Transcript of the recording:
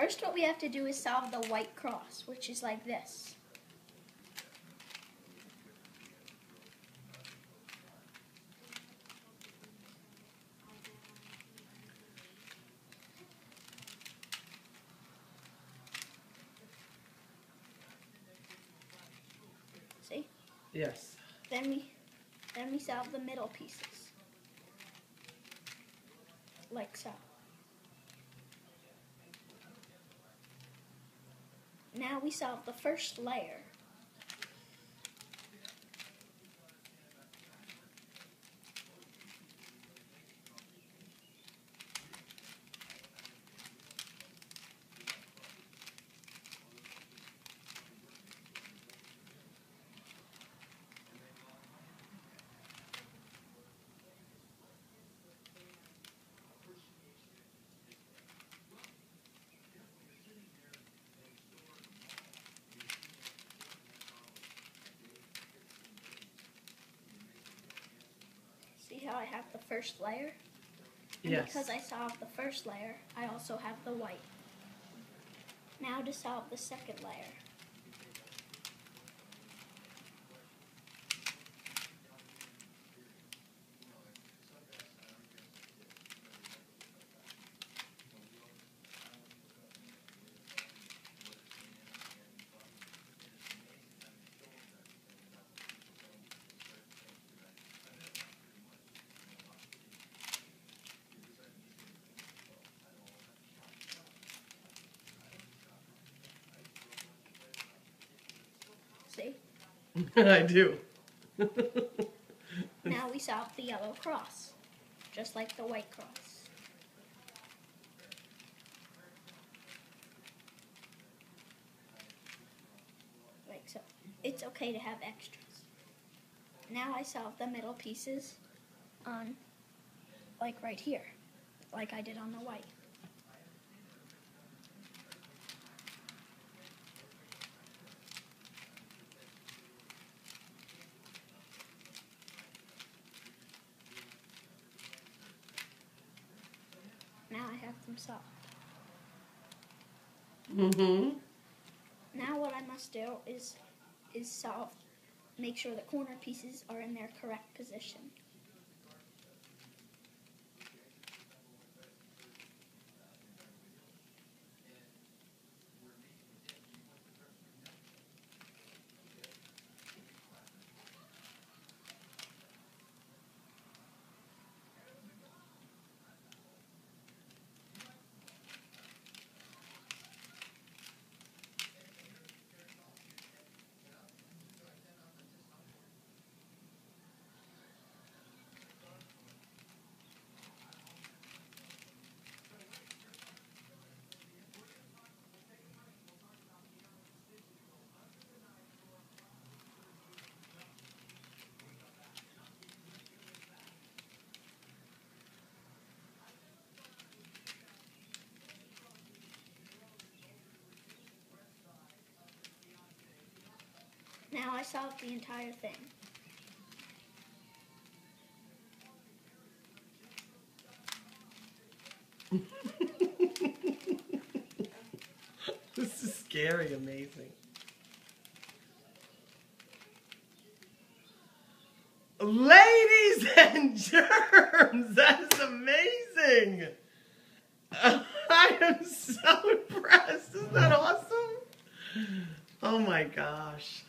First, what we have to do is solve the white cross, which is like this. See? Yes. Then we then we solve the middle pieces. Like so. Now we solve the first layer. See how I have the first layer? And Yes. because I solved the first layer, I also have the white. Now to solve the second layer. See? I do. Now we solve the yellow cross, just like the white cross. Like so. It's okay to have extras. Now I solve the middle pieces on, like right here, like I did on the white. Now I have them solved. mm-hmm. Now what I must do is is solve make sure the corner pieces are in their correct position. Now I solved the entire thing. this is scary, amazing. Ladies and germs, that is amazing. I am so impressed. Isn't that awesome? Oh my gosh.